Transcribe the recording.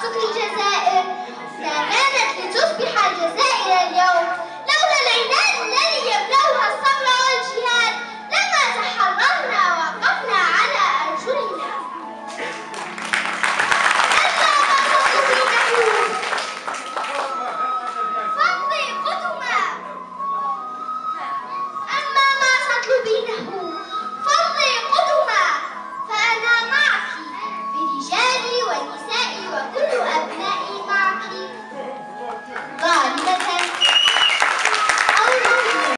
就可以